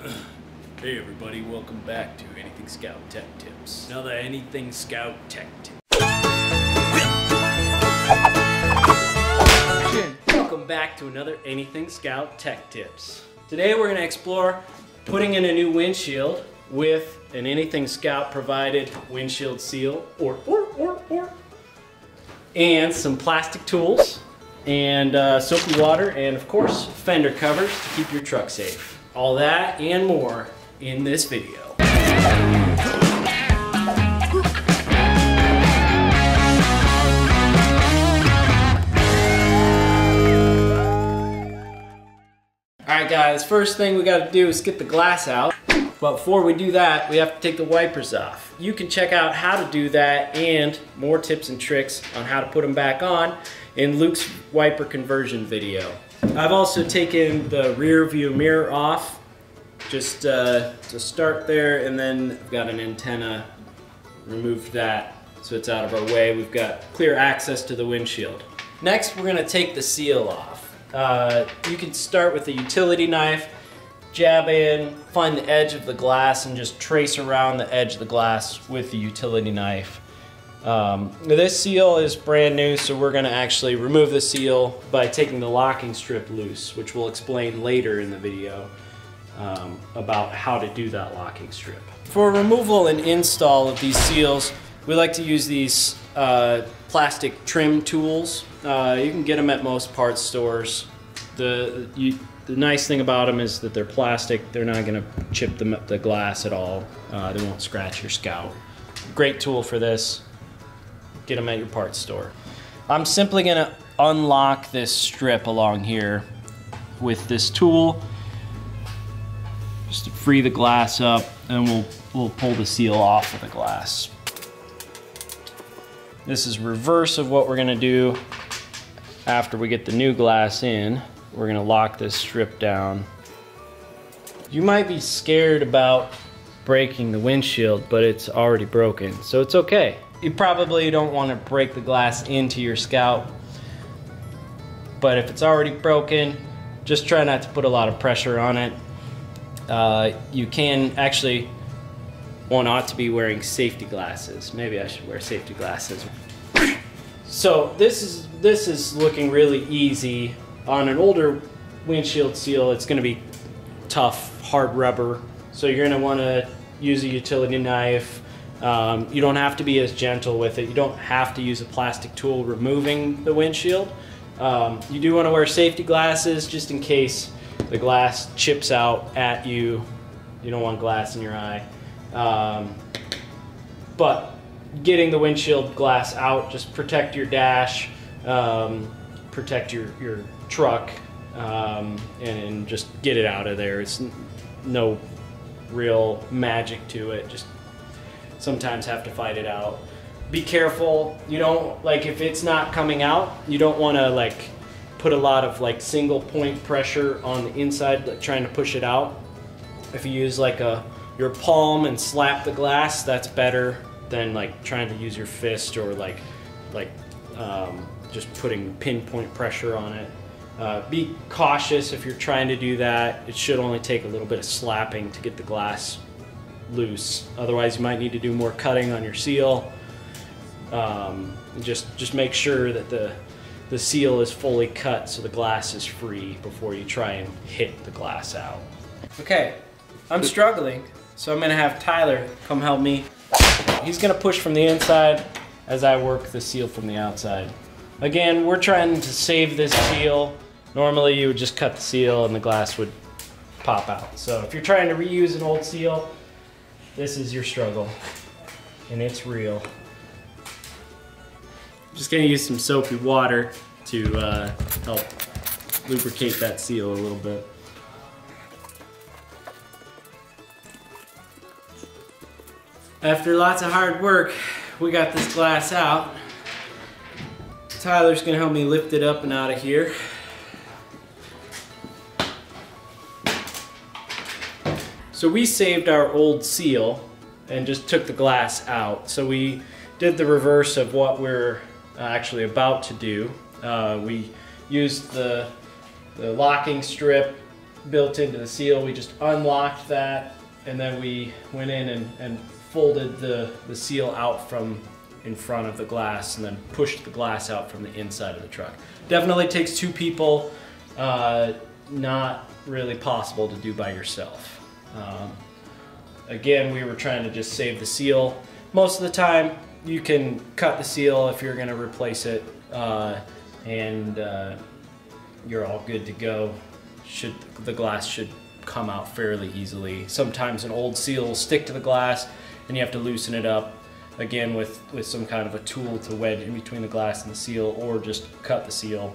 Hey everybody, welcome back to Anything Scout Tech Tips. Another Anything Scout Tech Tip. Welcome back to another Anything Scout Tech Tips. Today we're going to explore putting in a new windshield with an Anything Scout provided windshield seal or or or or and some plastic tools and uh, soapy water and of course fender covers to keep your truck safe. All that and more in this video. Alright guys, first thing we gotta do is get the glass out. But before we do that, we have to take the wipers off. You can check out how to do that and more tips and tricks on how to put them back on in Luke's wiper conversion video. I've also taken the rear view mirror off just uh, to start there and then I've got an antenna, removed that so it's out of our way. We've got clear access to the windshield. Next we're gonna take the seal off. Uh, you can start with a utility knife, jab in, find the edge of the glass and just trace around the edge of the glass with the utility knife. Um, this seal is brand new, so we're gonna actually remove the seal by taking the locking strip loose, which we'll explain later in the video um, about how to do that locking strip. For removal and install of these seals, we like to use these uh, plastic trim tools. Uh, you can get them at most parts stores. The, you, the nice thing about them is that they're plastic. They're not gonna chip the, the glass at all. Uh, they won't scratch your scout. Great tool for this. Get them at your parts store. I'm simply gonna unlock this strip along here with this tool just to free the glass up and we'll, we'll pull the seal off of the glass. This is reverse of what we're gonna do after we get the new glass in. We're gonna lock this strip down. You might be scared about breaking the windshield, but it's already broken, so it's okay. You probably don't wanna break the glass into your Scout, but if it's already broken, just try not to put a lot of pressure on it. Uh, you can actually one ought to be wearing safety glasses. Maybe I should wear safety glasses. So this is this is looking really easy. On an older windshield seal, it's going to be tough, hard rubber. So you're going to want to use a utility knife. Um, you don't have to be as gentle with it. You don't have to use a plastic tool removing the windshield. Um, you do want to wear safety glasses just in case the glass chips out at you. You don't want glass in your eye. Um, but getting the windshield glass out, just protect your dash, um, protect your, your truck, um, and, and, just get it out of there. It's no real magic to it. Just sometimes have to fight it out. Be careful. You don't, like, if it's not coming out, you don't want to, like, put a lot of, like, single point pressure on the inside, like, trying to push it out. If you use, like, a your palm and slap the glass, that's better than like trying to use your fist or like like um, just putting pinpoint pressure on it. Uh, be cautious if you're trying to do that. It should only take a little bit of slapping to get the glass loose. Otherwise, you might need to do more cutting on your seal. Um, just just make sure that the the seal is fully cut so the glass is free before you try and hit the glass out. Okay, I'm struggling, so I'm gonna have Tyler come help me. He's gonna push from the inside as I work the seal from the outside. Again, we're trying to save this seal. Normally you would just cut the seal and the glass would pop out. So if you're trying to reuse an old seal, this is your struggle. And it's real. I'm just gonna use some soapy water to uh, help lubricate that seal a little bit. After lots of hard work, we got this glass out. Tyler's gonna help me lift it up and out of here. So we saved our old seal and just took the glass out. So we did the reverse of what we're actually about to do. Uh, we used the, the locking strip built into the seal. We just unlocked that and then we went in and, and folded the, the seal out from in front of the glass and then pushed the glass out from the inside of the truck. Definitely takes two people, uh, not really possible to do by yourself. Um, again, we were trying to just save the seal. Most of the time, you can cut the seal if you're gonna replace it uh, and uh, you're all good to go. Should The glass should come out fairly easily. Sometimes an old seal will stick to the glass and you have to loosen it up again with, with some kind of a tool to wedge in between the glass and the seal or just cut the seal.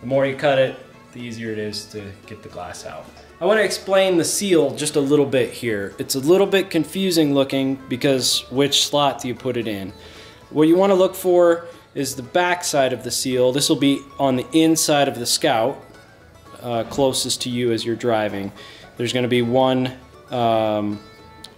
The more you cut it, the easier it is to get the glass out. I want to explain the seal just a little bit here. It's a little bit confusing looking because which slot do you put it in? What you want to look for is the back side of the seal. This will be on the inside of the Scout, uh, closest to you as you're driving. There's going to be one um,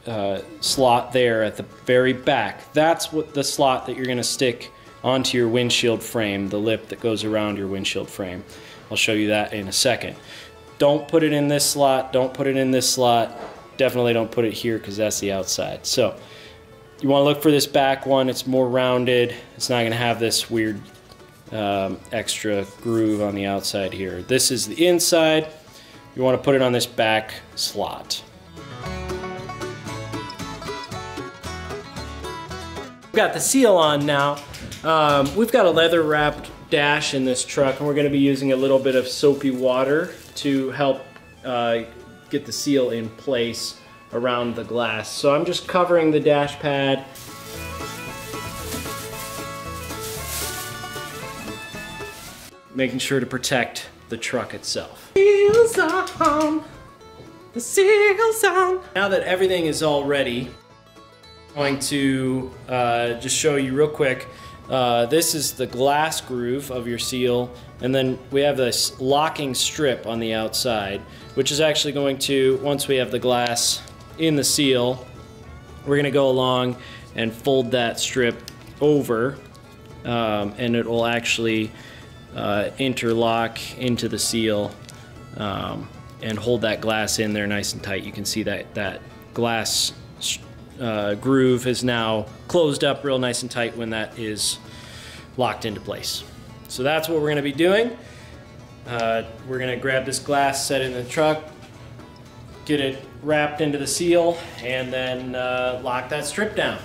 uh, slot there at the very back. That's what the slot that you're going to stick onto your windshield frame, the lip that goes around your windshield frame. I'll show you that in a second. Don't put it in this slot, don't put it in this slot. Definitely don't put it here because that's the outside. So you want to look for this back one. It's more rounded. It's not going to have this weird um, extra groove on the outside here. This is the inside. You want to put it on this back slot. We've got the seal on now. Um, we've got a leather wrapped dash in this truck and we're going to be using a little bit of soapy water to help uh, get the seal in place around the glass. So I'm just covering the dash pad. Making sure to protect the truck itself. Seals on, the seals on. Now that everything is all ready, I'm going to uh, just show you real quick. Uh, this is the glass groove of your seal, and then we have this locking strip on the outside, which is actually going to, once we have the glass in the seal, we're gonna go along and fold that strip over, um, and it will actually uh, interlock into the seal um, and hold that glass in there nice and tight. You can see that that glass uh, groove is now closed up real nice and tight when that is locked into place. So that's what we're going to be doing. Uh, we're going to grab this glass, set it in the truck, get it wrapped into the seal, and then uh, lock that strip down.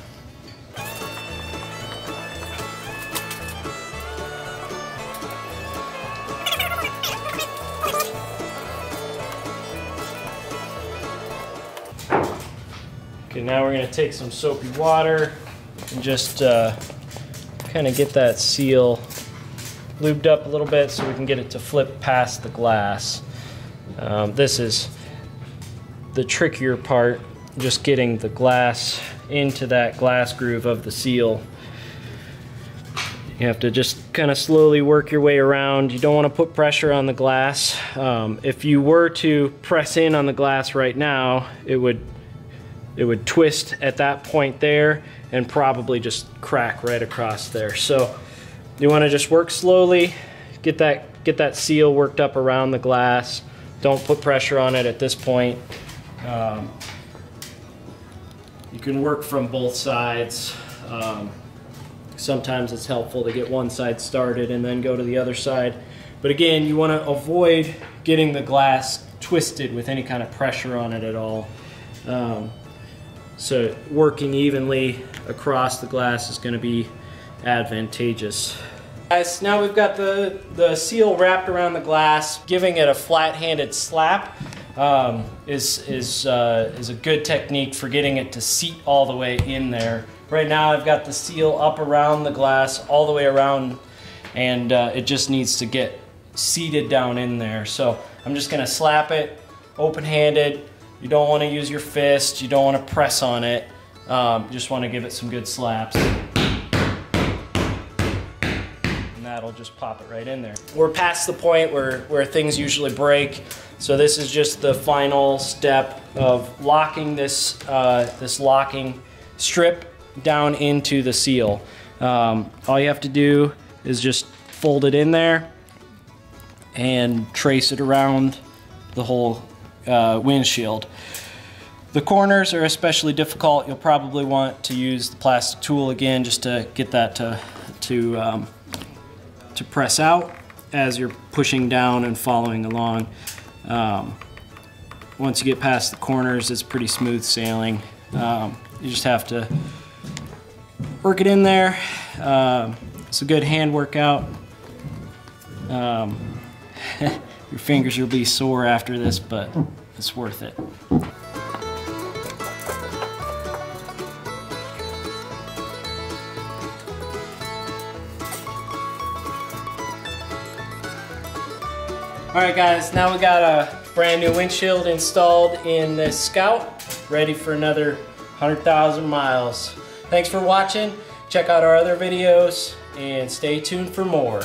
Okay, now we're gonna take some soapy water and just uh, kind of get that seal lubed up a little bit so we can get it to flip past the glass. Um, this is the trickier part, just getting the glass into that glass groove of the seal. You have to just kind of slowly work your way around. You don't want to put pressure on the glass. Um, if you were to press in on the glass right now, it would it would twist at that point there and probably just crack right across there. So you want to just work slowly, get that get that seal worked up around the glass. Don't put pressure on it at this point. Um, you can work from both sides. Um, sometimes it's helpful to get one side started and then go to the other side. But again, you want to avoid getting the glass twisted with any kind of pressure on it at all. Um, so working evenly across the glass is going to be advantageous. Guys, now we've got the, the seal wrapped around the glass, giving it a flat-handed slap um, is, is, uh, is a good technique for getting it to seat all the way in there. Right now I've got the seal up around the glass, all the way around, and uh, it just needs to get seated down in there. So I'm just gonna slap it open-handed, you don't want to use your fist. You don't want to press on it. Um, just want to give it some good slaps. And that'll just pop it right in there. We're past the point where, where things usually break. So this is just the final step of locking this, uh, this locking strip down into the seal. Um, all you have to do is just fold it in there and trace it around the whole uh, windshield. The corners are especially difficult. You'll probably want to use the plastic tool again just to get that to, to, um, to press out as you're pushing down and following along. Um, once you get past the corners, it's pretty smooth sailing. Um, you just have to work it in there. Um, it's a good hand workout. Your fingers will be sore after this, but it's worth it. All right, guys, now we got a brand new windshield installed in this Scout, ready for another 100,000 miles. Thanks for watching. Check out our other videos and stay tuned for more.